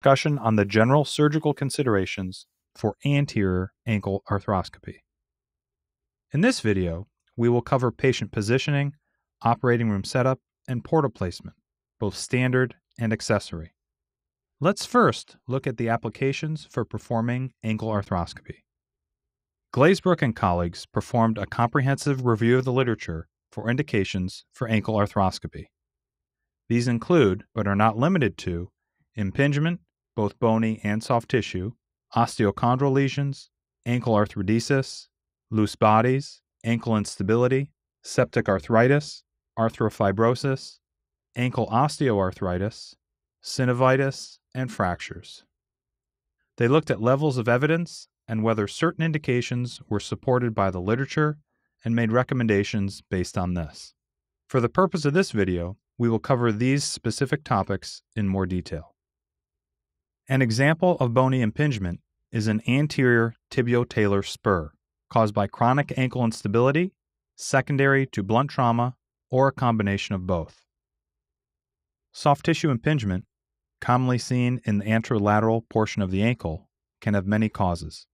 discussion on the general surgical considerations for anterior ankle arthroscopy. In this video, we will cover patient positioning, operating room setup, and portal placement, both standard and accessory. Let's first look at the applications for performing ankle arthroscopy. Glazebrook and colleagues performed a comprehensive review of the literature for indications for ankle arthroscopy. These include, but are not limited to, impingement, both bony and soft tissue, osteochondral lesions, ankle arthrodesis, loose bodies, ankle instability, septic arthritis, arthrofibrosis, ankle osteoarthritis, synovitis, and fractures. They looked at levels of evidence and whether certain indications were supported by the literature and made recommendations based on this. For the purpose of this video, we will cover these specific topics in more detail. An example of bony impingement is an anterior tibio-talar spur caused by chronic ankle instability, secondary to blunt trauma, or a combination of both. Soft tissue impingement, commonly seen in the anterolateral portion of the ankle, can have many causes.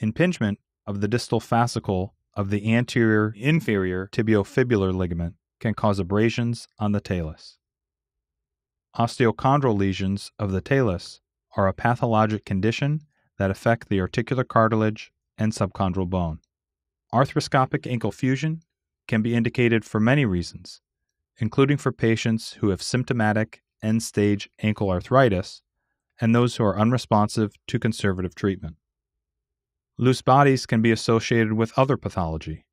Impingement of the distal fascicle of the anterior inferior tibiofibular ligament can cause abrasions on the talus. Osteochondral lesions of the talus are a pathologic condition that affect the articular cartilage and subchondral bone. Arthroscopic ankle fusion can be indicated for many reasons, including for patients who have symptomatic end stage ankle arthritis and those who are unresponsive to conservative treatment. Loose bodies can be associated with other pathology.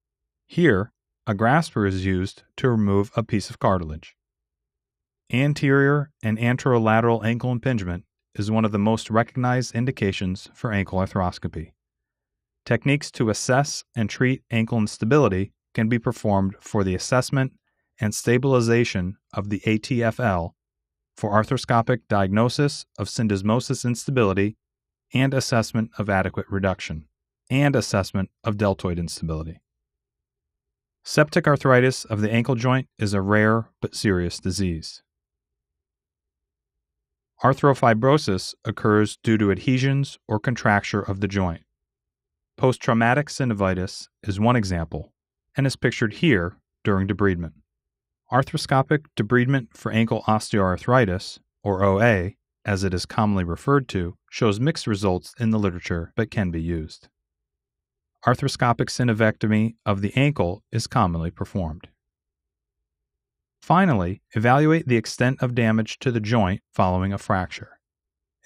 Here, a grasper is used to remove a piece of cartilage. Anterior and anterolateral ankle impingement is one of the most recognized indications for ankle arthroscopy. Techniques to assess and treat ankle instability can be performed for the assessment and stabilization of the ATFL for arthroscopic diagnosis of syndesmosis instability and assessment of adequate reduction and assessment of deltoid instability. Septic arthritis of the ankle joint is a rare but serious disease. Arthrofibrosis occurs due to adhesions or contracture of the joint. Post traumatic synovitis is one example and is pictured here during debridement. Arthroscopic debridement for ankle osteoarthritis, or OA, as it is commonly referred to, shows mixed results in the literature but can be used arthroscopic synovectomy of the ankle is commonly performed. Finally, evaluate the extent of damage to the joint following a fracture.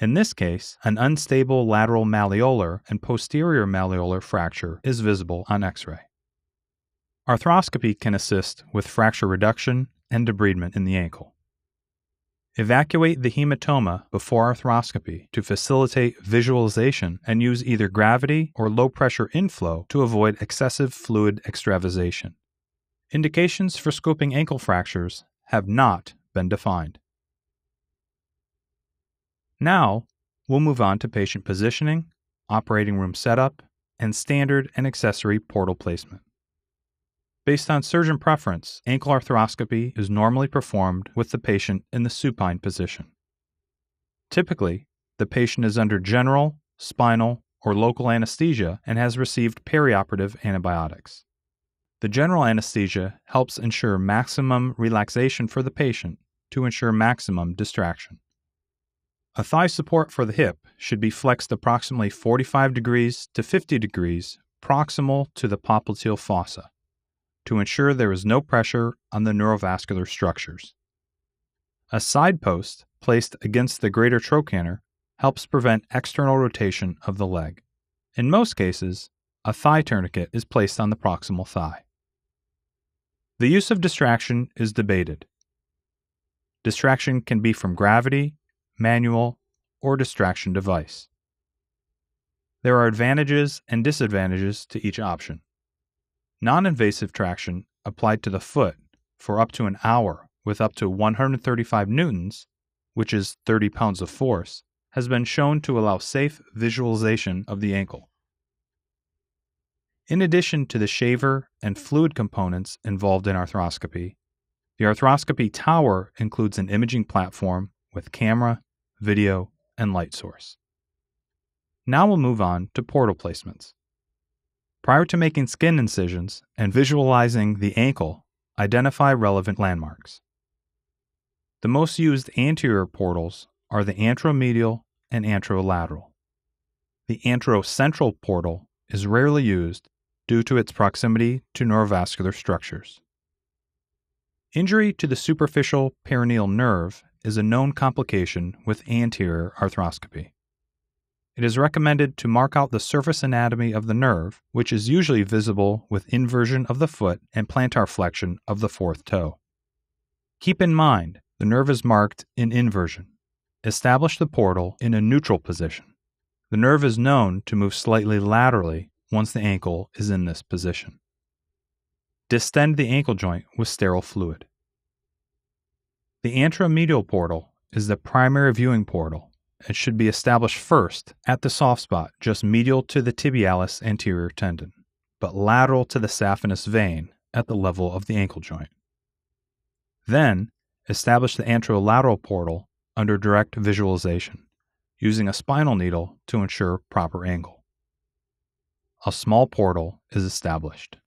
In this case, an unstable lateral malleolar and posterior malleolar fracture is visible on X ray. Arthroscopy can assist with fracture reduction and debridement in the ankle. Evacuate the hematoma before arthroscopy to facilitate visualization and use either gravity or low pressure inflow to avoid excessive fluid extravasation. Indications for scoping ankle fractures have not been defined. Now, we'll move on to patient positioning, operating room setup, and standard and accessory portal placement. Based on surgeon preference, ankle arthroscopy is normally performed with the patient in the supine position. Typically, the patient is under general, spinal, or local anesthesia and has received perioperative antibiotics. The general anesthesia helps ensure maximum relaxation for the patient to ensure maximum distraction. A thigh support for the hip should be flexed approximately 45 degrees to 50 degrees proximal to the popliteal fossa to ensure there is no pressure on the neurovascular structures. A side post placed against the greater trochanter helps prevent external rotation of the leg. In most cases, a thigh tourniquet is placed on the proximal thigh. The use of distraction is debated. Distraction can be from gravity, manual, or distraction device. There are advantages and disadvantages to each option. Non invasive traction applied to the foot for up to an hour with up to 135 newtons, which is 30 pounds of force, has been shown to allow safe visualization of the ankle. In addition to the shaver and fluid components involved in arthroscopy, the arthroscopy tower includes an imaging platform with camera, video, and light source. Now we'll move on to portal placements. Prior to making skin incisions and visualizing the ankle, identify relevant landmarks. The most used anterior portals are the anteromedial and anterolateral. The anterocentral portal is rarely used due to its proximity to neurovascular structures. Injury to the superficial peroneal nerve is a known complication with anterior arthroscopy. It is recommended to mark out the surface anatomy of the nerve, which is usually visible with inversion of the foot and plantar flexion of the fourth toe. Keep in mind, the nerve is marked in inversion. Establish the portal in a neutral position. The nerve is known to move slightly laterally once the ankle is in this position. Distend the ankle joint with sterile fluid. The anteromedial portal is the primary viewing portal and should be established first at the soft spot just medial to the tibialis anterior tendon, but lateral to the saphenous vein at the level of the ankle joint. Then, establish the anterolateral portal under direct visualization, using a spinal needle to ensure proper angle. A small portal is established.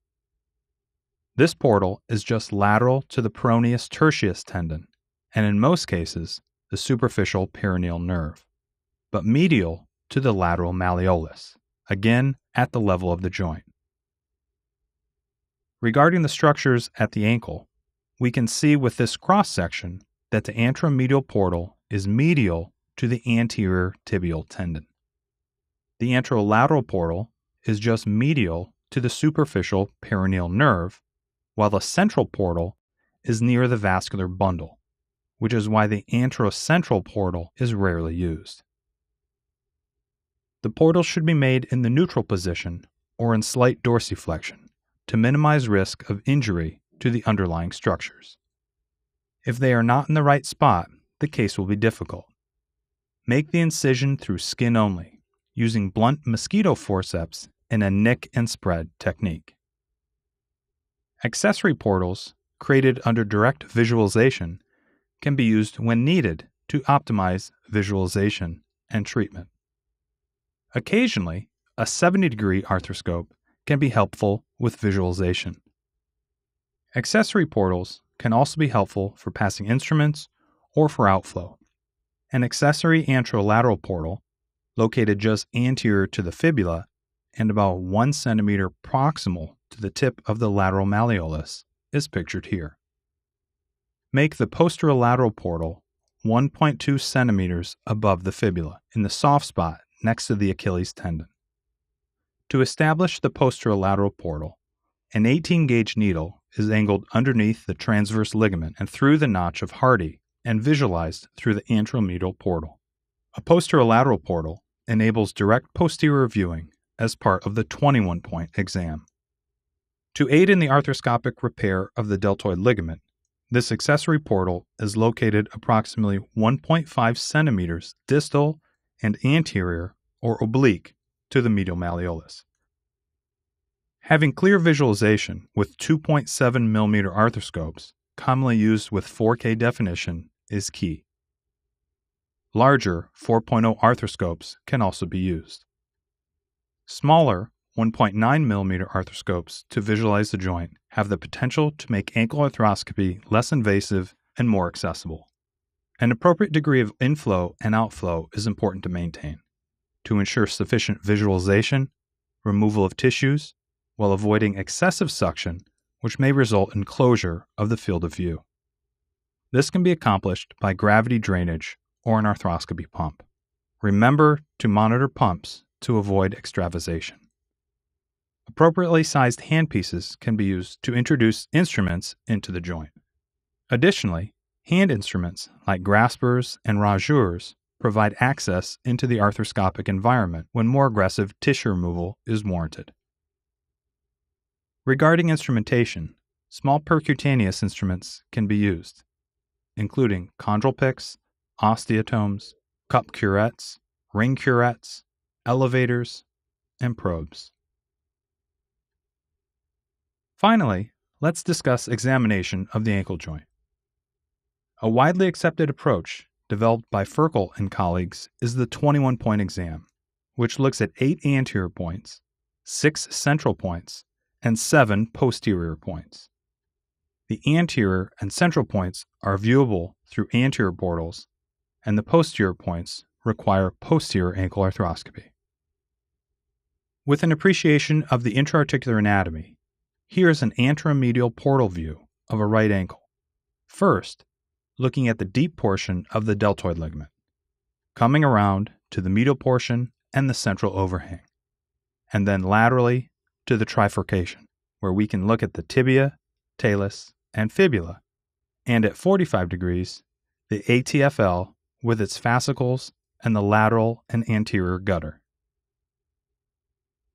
This portal is just lateral to the peroneus tertius tendon, and in most cases, the superficial peroneal nerve, but medial to the lateral malleolus, again at the level of the joint. Regarding the structures at the ankle, we can see with this cross section that the anteromedial portal is medial to the anterior tibial tendon. The anterolateral portal is just medial to the superficial peroneal nerve while the central portal is near the vascular bundle, which is why the anterocentral portal is rarely used. The portal should be made in the neutral position or in slight dorsiflexion to minimize risk of injury to the underlying structures. If they are not in the right spot, the case will be difficult. Make the incision through skin only, using blunt mosquito forceps in a nick and spread technique. Accessory portals, created under direct visualization, can be used when needed to optimize visualization and treatment. Occasionally, a 70 degree arthroscope can be helpful with visualization. Accessory portals can also be helpful for passing instruments or for outflow. An accessory anterolateral portal, located just anterior to the fibula and about 1 centimeter proximal to the tip of the lateral malleolus is pictured here. Make the posterolateral portal 1.2 centimeters above the fibula in the soft spot next to the Achilles tendon. To establish the posterolateral portal, an 18 gauge needle is angled underneath the transverse ligament and through the notch of Harty and visualized through the anteromedial portal. A posterolateral portal enables direct posterior viewing as part of the 21 point exam. To aid in the arthroscopic repair of the deltoid ligament, this accessory portal is located approximately 1.5 centimeters distal and anterior or oblique to the medial malleolus. Having clear visualization with 2.7 millimeter arthroscopes, commonly used with 4K definition, is key. Larger 4.0 arthroscopes can also be used. Smaller 1.9 mm arthroscopes to visualize the joint have the potential to make ankle arthroscopy less invasive and more accessible. An appropriate degree of inflow and outflow is important to maintain to ensure sufficient visualization, removal of tissues, while avoiding excessive suction, which may result in closure of the field of view. This can be accomplished by gravity drainage or an arthroscopy pump. Remember to monitor pumps to avoid extravasation. Appropriately sized handpieces can be used to introduce instruments into the joint. Additionally, hand instruments like graspers and rasures provide access into the arthroscopic environment when more aggressive tissue removal is warranted. Regarding instrumentation, small percutaneous instruments can be used, including chondral picks, osteotomes, cup curettes, ring curettes, elevators, and probes. Finally, let's discuss examination of the ankle joint. A widely accepted approach developed by Ferkel and colleagues, is the 21 point exam, which looks at eight anterior points, six central points, and seven posterior points. The anterior and central points are viewable through anterior portals, and the posterior points require posterior ankle arthroscopy. With an appreciation of the intra-articular anatomy, here is an anteromedial portal view of a right ankle. First, looking at the deep portion of the deltoid ligament, coming around to the medial portion and the central overhang, and then laterally to the trifurcation, where we can look at the tibia, talus, and fibula, and at 45 degrees, the ATFL with its fascicles and the lateral and anterior gutter.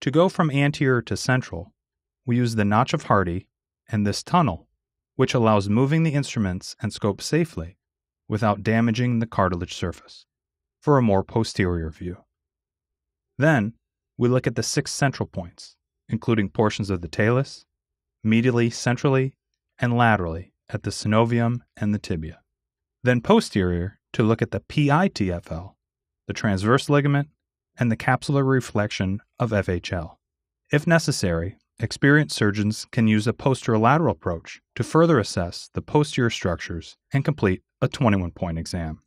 To go from anterior to central, we use the notch of Harty and this tunnel, which allows moving the instruments and scope safely without damaging the cartilage surface, for a more posterior view. Then, we look at the six central points, including portions of the talus, medially, centrally, and laterally at the synovium and the tibia. Then posterior to look at the PITFL, the transverse ligament, and the capsular reflection of FHL. If necessary, experienced surgeons can use a posterolateral approach to further assess the posterior structures and complete a 21 point exam.